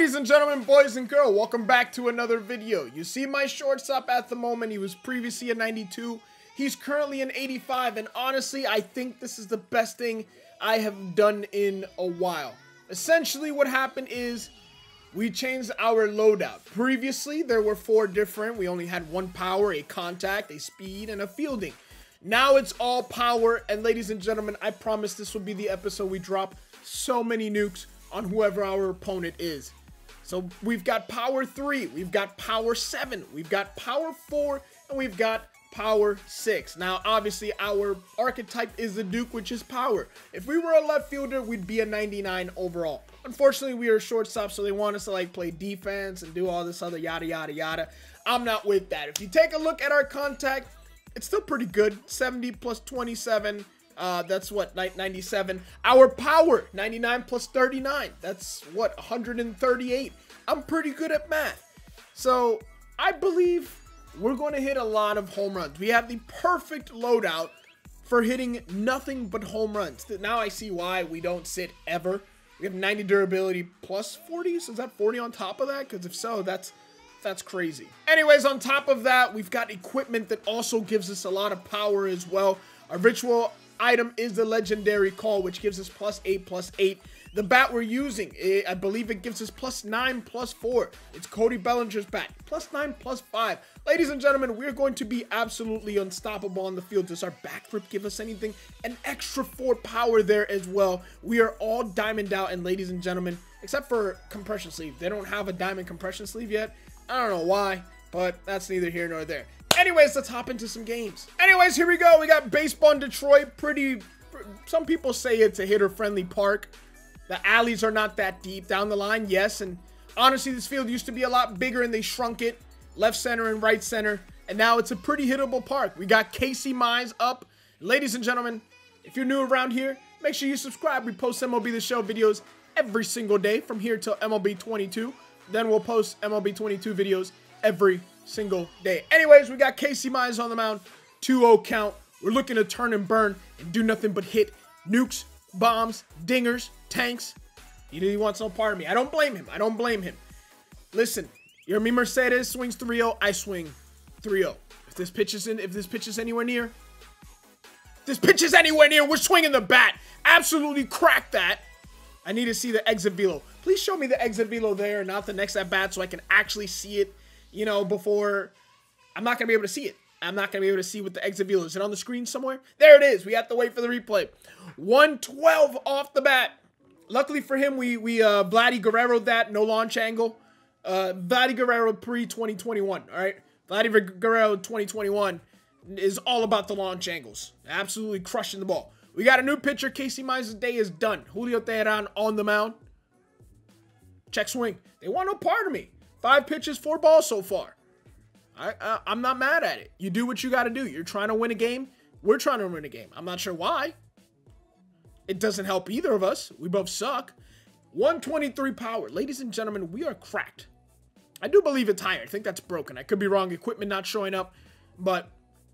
Ladies and gentlemen, boys and girls, welcome back to another video. You see my shortstop at the moment, he was previously a 92. He's currently an 85, and honestly, I think this is the best thing I have done in a while. Essentially, what happened is we changed our loadout. Previously, there were four different. We only had one power, a contact, a speed, and a fielding. Now it's all power, and ladies and gentlemen, I promise this will be the episode we drop so many nukes on whoever our opponent is. So we've got power 3, we've got power 7, we've got power 4, and we've got power 6. Now, obviously, our archetype is the Duke, which is power. If we were a left fielder, we'd be a 99 overall. Unfortunately, we are shortstop, so they want us to like play defense and do all this other yada yada yada. I'm not with that. If you take a look at our contact, it's still pretty good. 70 plus 27. Uh, that's what, 97. Our power, 99 plus 39. That's what, 138. I'm pretty good at math. So I believe we're going to hit a lot of home runs. We have the perfect loadout for hitting nothing but home runs. Now I see why we don't sit ever. We have 90 durability plus 40. So is that 40 on top of that? Because if so, that's that's crazy. Anyways, on top of that, we've got equipment that also gives us a lot of power as well. Our ritual item is the legendary call, which gives us plus 8, plus 8. The bat we're using, it, I believe it gives us plus 9, plus 4. It's Cody Bellinger's bat, plus 9, plus 5. Ladies and gentlemen, we're going to be absolutely unstoppable on the field. Does our back grip give us anything? An extra 4 power there as well. We are all diamond out, and ladies and gentlemen, except for compression sleeve. They don't have a diamond compression sleeve yet. I don't know why, but that's neither here nor there. Anyways, let's hop into some games. Anyways, here we go. We got baseball in Detroit. Pretty, some people say it's a hitter-friendly park. The alleys are not that deep down the line, yes. And honestly, this field used to be a lot bigger and they shrunk it. Left center and right center. And now it's a pretty hittable park. We got Casey Mize up. Ladies and gentlemen, if you're new around here, make sure you subscribe. We post MLB The Show videos every single day from here till MLB 22. Then we'll post MLB 22 videos every single day. Anyways, we got Casey Mize on the mound. 2-0 count. We're looking to turn and burn and do nothing but hit nukes, bombs, dingers, tanks. He wants no part of me. I don't blame him. I don't blame him. Listen, Yermin Mercedes swings 3-0. I swing 3-0. If this pitch is in, if this pitch is anywhere near, this pitch is anywhere near, we're swinging the bat. Absolutely crack that. I need to see the exit velo. Please show me the exit velo there, not the next at bat, so I can actually see it, you know, before I'm not going to be able to see it. I'm not going to be able to see what the exit velo is. It on the screen somewhere? There it is. We have to wait for the replay. 112 off the bat. Luckily for him, we, we uh, Vladdy Guerrero that, no launch angle. Uh, Vladdy Guerrero pre-2021, all right? Vladdy Guerrero 2021 is all about the launch angles. Absolutely crushing the ball. We got a new pitcher. Casey Mize's day is done. Julio Teheran on the mound. Check swing. They want no part of me. Five pitches, four balls so far. I, I I'm not mad at it. You do what you got to do. You're trying to win a game. We're trying to win a game. I'm not sure why. It doesn't help either of us. We both suck. 123 power. Ladies and gentlemen, we are cracked. I do believe it's higher. I think that's broken. I could be wrong. Equipment not showing up, but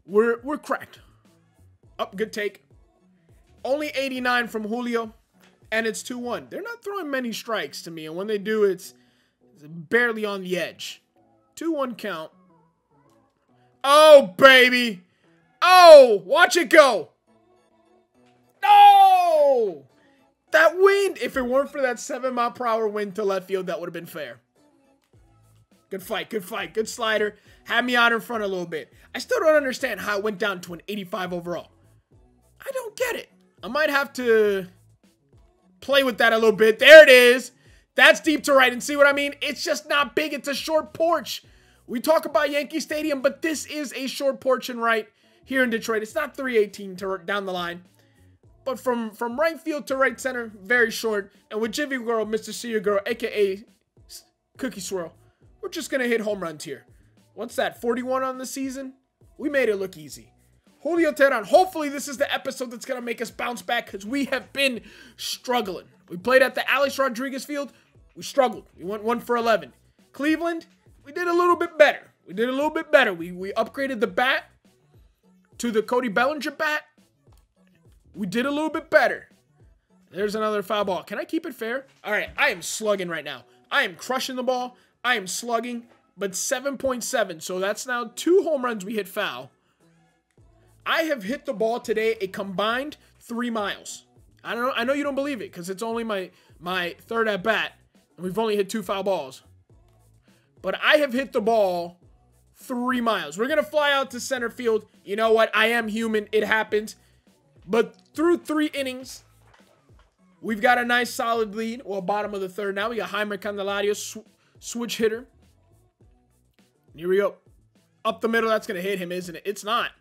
we're we're cracked. Up, good take. Only 89 from Julio, and it's 2-1. They're not throwing many strikes to me, and when they do, it's, it's barely on the edge. 2-1 count. Oh, baby. Oh, watch it go. No! That wind, if it weren't for that 7 mile per hour wind to left field, that would have been fair. Good fight, good fight, good slider. Had me out in front a little bit. I still don't understand how it went down to an 85 overall. I don't get it. I might have to play with that a little bit. There it is. That's deep to right. And see what I mean? It's just not big. It's a short porch. We talk about Yankee Stadium, but this is a short porch and right here in Detroit. It's not 318 to down the line. But from, from right field to right center, very short. And with Gyvi Girl, Mr. See Girl, aka Cookie Swirl, we're just going to hit home runs here. What's that, 41 on the season? We made it look easy. Julio Teheran. Hopefully, this is the episode that's going to make us bounce back because we have been struggling. We played at the Alex Rodriguez field. We struggled. We went 1 for 11. Cleveland, we did a little bit better. We did a little bit better. We, we upgraded the bat to the Cody Bellinger bat. We did a little bit better. There's another foul ball. Can I keep it fair? All right, I am slugging right now. I am crushing the ball. I am slugging, but 7.7. So that's now two home runs we hit foul. I have hit the ball today a combined three miles. I don't know. I know you don't believe it because it's only my my third at bat, we've only hit two foul balls. But I have hit the ball three miles. We're gonna fly out to center field. You know what? I am human. It happens. But through three innings, we've got a nice solid lead. Well, bottom of the third now. We got Jeimer Candelario, sw switch hitter. Here we go. Up the middle. That's gonna hit him, isn't it? It's not.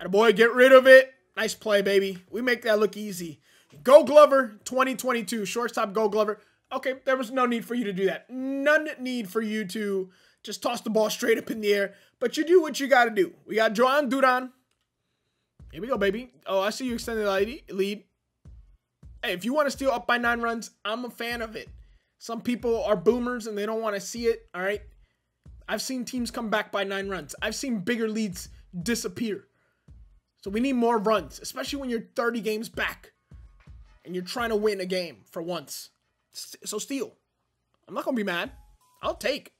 And boy, get rid of it. Nice play, baby. We make that look easy. Gold Glover 2022. Shortstop Gold Glover. Okay, there was no need for you to do that. None need for you to just toss the ball straight up in the air. But you do what you got to do. We got Jhoan Duran. Here we go, baby. Oh, I see you extended the lead. Hey, if you want to steal up by nine runs, I'm a fan of it. Some people are boomers and they don't want to see it. All right. I've seen teams come back by nine runs. I've seen bigger leads disappear. So we need more runs, especially when you're 30 games back and you're trying to win a game for once. So steal. I'm not to be mad. I'll take.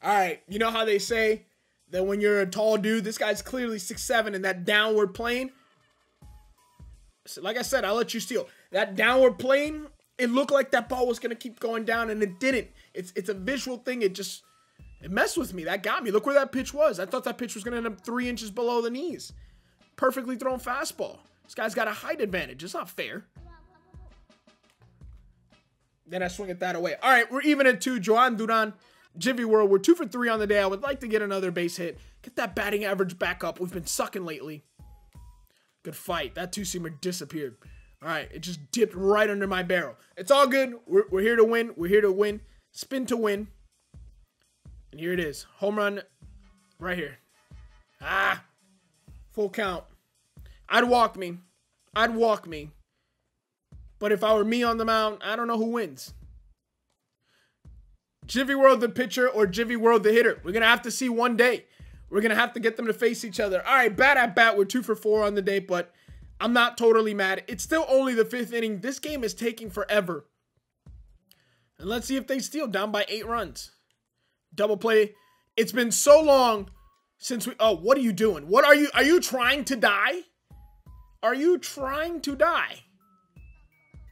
All right, you know how they say that when you're a tall dude, this guy's clearly six seven, and that downward plane. So like I said, I'll let you steal. That downward plane, it looked like that ball was gonna keep going down, and it didn't. It's it's a visual thing. It just it messed with me. That got me. Look where that pitch was. I thought that pitch was to end up three inches below the knees. Perfectly thrown fastball. This guy's got a height advantage. It's not fair. Then I swing it that away. All right, we're even at two. Jhoan Duran, Gyvi World. We're two for three on the day. I would like to get another base hit. Get that batting average back up. We've been sucking lately. Good fight. That two-seamer disappeared. All right, it just dipped right under my barrel. It's all good. We're, we're here to win. We're here to win. Spin to win. And here it is. Home run right here. Ah. Full count. I'd walk me. I'd walk me. But if I were me on the mound, I don't know who wins. Gyvi World the pitcher or Gyvi World the hitter. We're going to have to see one day. We're going to have to get them to face each other. All right, bat at bat. We're two for four on the day, but I'm not totally mad. It's still only the fifth inning. This game is taking forever. And let's see if they steal down by eight runs double play. It's been so long since we. Oh, what are you doing? What are you? Are you trying to die? Are you trying to die?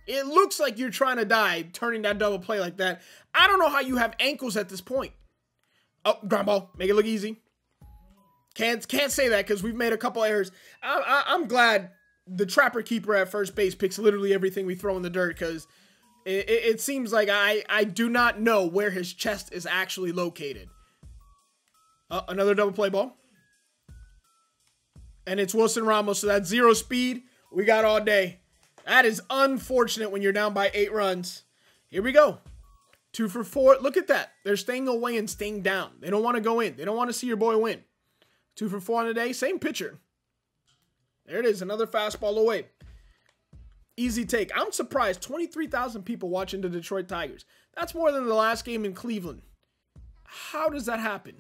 It looks like you're trying to die turning that double play like that. I don't know how you have ankles at this point. Oh, ground ball. Make it look easy. Can't can't say that because we've made a couple errors. I, I, I'm glad the trapper keeper at first base picks literally everything we throw in the dirt because it, it, seems like I, I do not know where his chest is actually located. Uh, another double play ball. And it's Wilson Ramos, so that's zero speed. We got all day. That is unfortunate when you're down by eight runs. Here we go. Two for four. Look at that. They're staying away and staying down. They don't want to go in. They don't want to see your boy win. Two for four on the day. Same pitcher. There it is. Another fastball away. Easy take. I'm surprised 23,000 people watching the Detroit Tigers. That's more than the last game in Cleveland. How does that happen?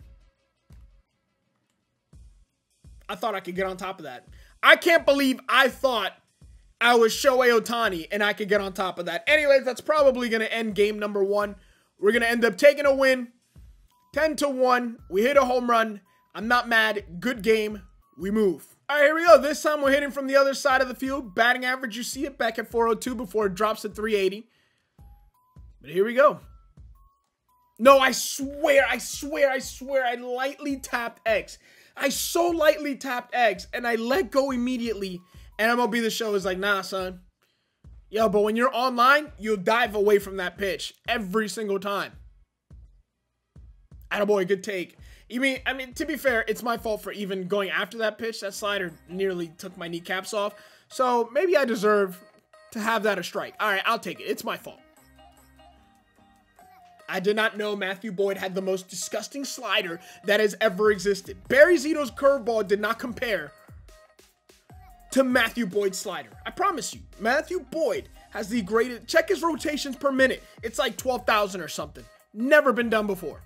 I thought I could get on top of that. I can't believe I thought I was Shohei Ohtani and I could get on top of that. Anyways, that's probably going to end game number one. We're going to end up taking a win. 10 to 1. We hit a home run. I'm not mad. Good game. We move. All right, here we go. This time we're hitting from the other side of the field. Batting average, you see it back at 402 before it drops to 380. But here we go. No, I swear, I swear, I swear, I lightly tapped X. I so lightly tapped X, and I let go immediately. And MLB The Show is like, nah, son. Yo, but when you're online, you'll dive away from that pitch every single time. Attaboy, good take. You mean, I mean, to be fair, it's my fault for even going after that pitch. That slider nearly took my kneecaps off. So maybe I deserve to have that a strike. All right, I'll take it. It's my fault. I did not know Matthew Boyd had the most disgusting slider that has ever existed. Barry Zito's curveball did not compare to Matthew Boyd's slider. I promise you. Matthew Boyd has the greatest. Check his rotations per minute. It's like 12,000 or something. Never been done before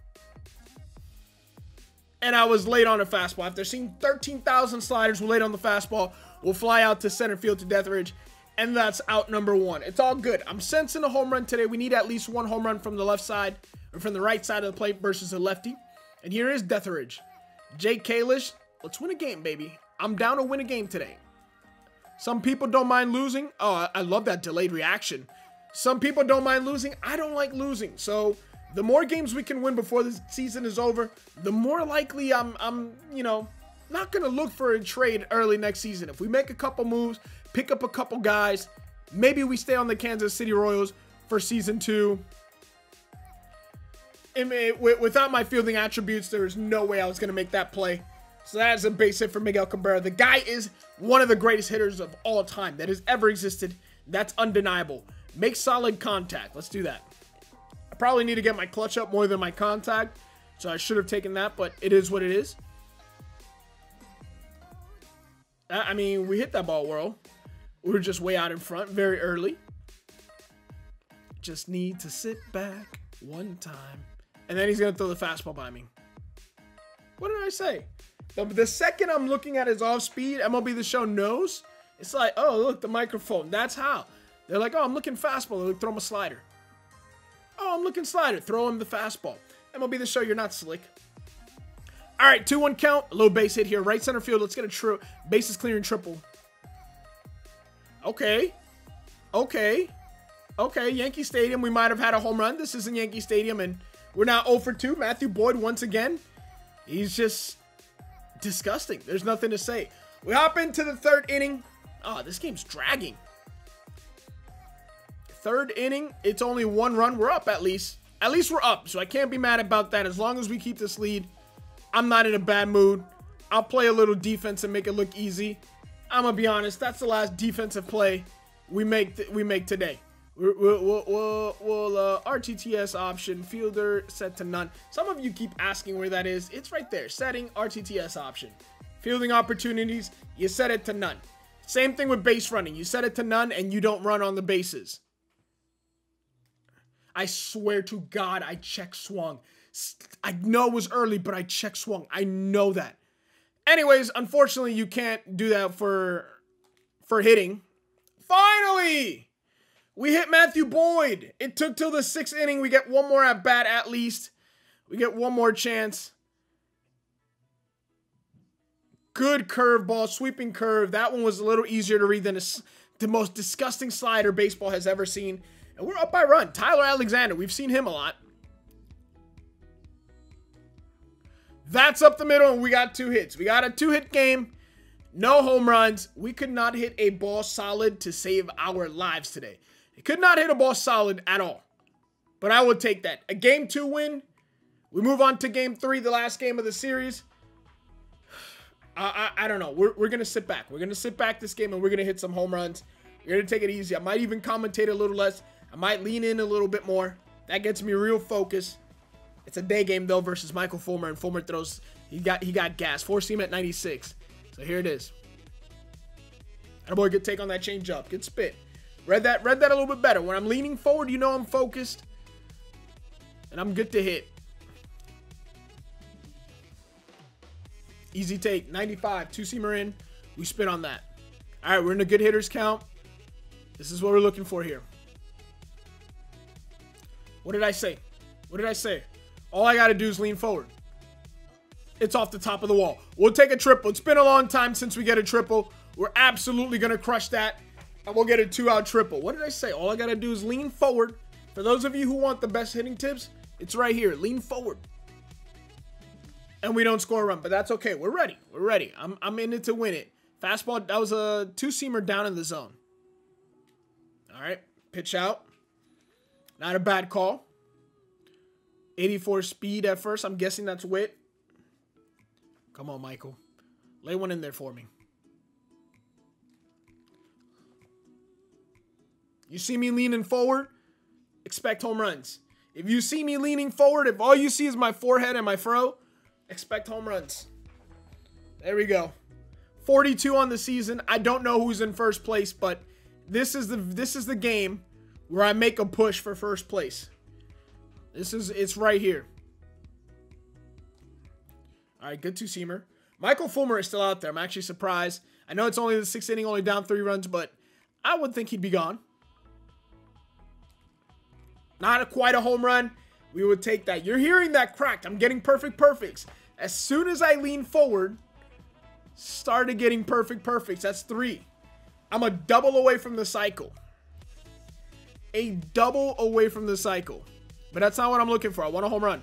and I was late on a fastball. After seeing 13,000 sliders, we're late on the fastball. We'll fly out to center field to Deathridge. And that's out number one. It's all good. I'm sensing a home run today. We need at least one home run from the left side or from the right side of the plate versus a lefty. And here is Deatheridge. Jake Kalish, let's win a game, baby. I'm down to win a game today. Some people don't mind losing. Oh, I love that delayed reaction. Some people don't mind losing. I don't like losing. So the more games we can win before the season is over, the more likely I'm, I'm, you know, not going to look for a trade early next season. If we make a couple moves, pick up a couple guys. Maybe we stay on the Kansas City Royals for season two. without my fielding attributes, there is no way I was going to make that play. So that is a base hit for Miguel Cabrera. The guy is one of the greatest hitters of all time that has ever existed. That's undeniable. Make solid contact. Let's do that. I probably need to get my clutch up more than my contact. So I should have taken that, but it is what it is. I mean, we hit that ball, World. We were just way out in front very early. Just need to sit back one time. And then he's going to throw the fastball by me. What did I say? The, the second I'm looking at his off speed, MLB The Show knows. It's like, oh, look, the microphone. That's how. They're like, oh, I'm looking fastball. Like, throw him a slider. Oh, I'm looking slider. Throw him the fastball. MLB The Show, you're not slick. All right, 2-1 count. A low base hit here. Right center field. Let's get a true bases clearing triple. Okay. Okay. Okay, Yankee Stadium. We might have had a home run. This isn't Yankee Stadium, and we're now 0 for 2. Matthew Boyd, once again, he's just disgusting. There's nothing to say. We hop into the third inning. Oh, this game's dragging. Third inning, it's only one run. We're up at least. At least we're up, so I can't be mad about that. As long as we keep this lead, I'm not in a bad mood. I'll play a little defense and make it look easy. I'm gonna be honest. That's the last defensive play we make we make today. We'll, we'll, we'll, we'll uh, RTTS option fielder set to none. Some of you keep asking where that is. It's right there. Setting RTTS option. Fielding opportunities. You set it to none. Same thing with base running. You set it to none and you don't run on the bases. I swear to God, I check swung. I know it was early, but I check swung. I know that. Anyways, unfortunately, you can't do that for for hitting. Finally, we hit Matthew Boyd. It took till the sixth inning. We get one more at bat at least. We get one more chance. Good curveball, sweeping curve. That one was a little easier to read than a, the most disgusting slider baseball has ever seen. And we're up by run. Tyler Alexander, we've seen him a lot. That's up the middle, and we got two hits. We got a two-hit game, no home runs. We could not hit a ball solid to save our lives today. It could not hit a ball solid at all. But I will take that. A game two win. We move on to game three, the last game of the series. I, I, I don't know. We're, we're going to sit back. We're going to sit back this game, and we're going to hit some home runs. We're going to take it easy. I might even commentate a little less. I might lean in a little bit more. That gets me real focused. It's a day game though versus Michael Fulmer, and Fulmer throws he got he got gas. Four seam at 96. So here it is. And boy, good take on that change up. Good spit. Read that read that a little bit better. When I'm leaning forward, you know I'm focused. And I'm good to hit. Easy take. 95. Two seamer in. We spit on that. All right, we're in a good hitters count. This is what we're looking for here. What did I say? What did I say? All I got to do is lean forward. It's off the top of the wall. We'll take a triple. It's been a long time since we get a triple. We're absolutely going to crush that. And we'll get a two-out triple. What did I say? All I got to do is lean forward. For those of you who want the best hitting tips, it's right here. Lean forward. And we don't score a run, but that's okay. We're ready. We're ready. I'm, I'm in it to win it. Fastball, that was a two-seamer down in the zone. All right, pitch out. Not a bad call. 84 speed at first. I'm guessing that's wit. Come on, Michael. Lay one in there for me. You see me leaning forward, expect home runs. If you see me leaning forward, if all you see is my forehead and my fro, expect home runs. There we go. 42 on the season. I don't know who's in first place, but this is the this is the game where I make a push for first place. This is, it's right here. All right, good two-seamer. Michael Fulmer is still out there. I'm actually surprised. I know it's only the sixth inning, only down three runs, but I would think he'd be gone. Not a, quite a home run. We would take that. You're hearing that cracked. I'm getting perfect perfects. As soon as I lean forward, started getting perfect perfects. That's three. I'm a double away from the cycle. A double away from the cycle. But that's not what I'm looking for. I want a home run.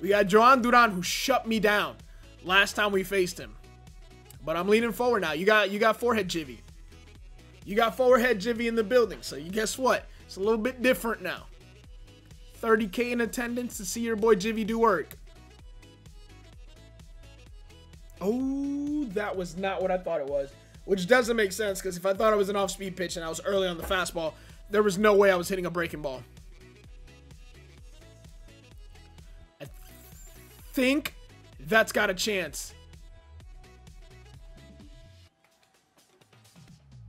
We got Jhoan Duran who shut me down last time we faced him. But I'm leaning forward now. You got you got forehead Gyvi. You got forehead Gyvi in the building. So you guess what? It's a little bit different now. 30k in attendance to see your boy Gyvi do work. Oh, that was not what I thought it was. Which doesn't make sense because if I thought it was an off-speed pitch and I was early on the fastball, there was no way I was hitting a breaking ball. I think that's got a chance.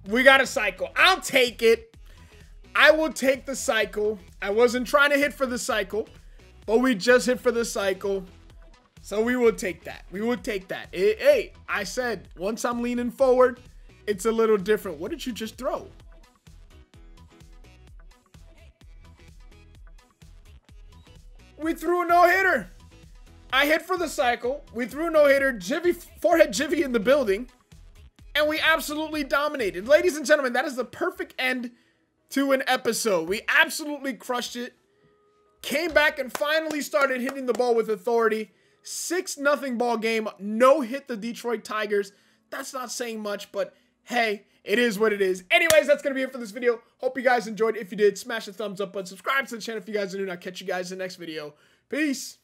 We got a cycle. I'll take it. I will take the cycle. I wasn't trying to hit for the cycle, but we just hit for the cycle. So we will take that. We will take that. Eh, hey, I said once I'm leaning forward, it's a little different. What did you just throw? We threw a no-hitter. I hit for the cycle. We threw a no-hitter. Gyvi, forehead Gyvi in the building. And we absolutely dominated. Ladies and gentlemen, that is the perfect end to an episode. We absolutely crushed it. Came back and finally started hitting the ball with authority. 6 nothing ball game. No hit the Detroit Tigers. That's not saying much, but hey, it is what it is. Anyways, that's going to be it for this video. Hope you guys enjoyed. If you did, smash the thumbs up button. Subscribe to the channel if you guys are new. And I'll catch you guys in the next video. Peace.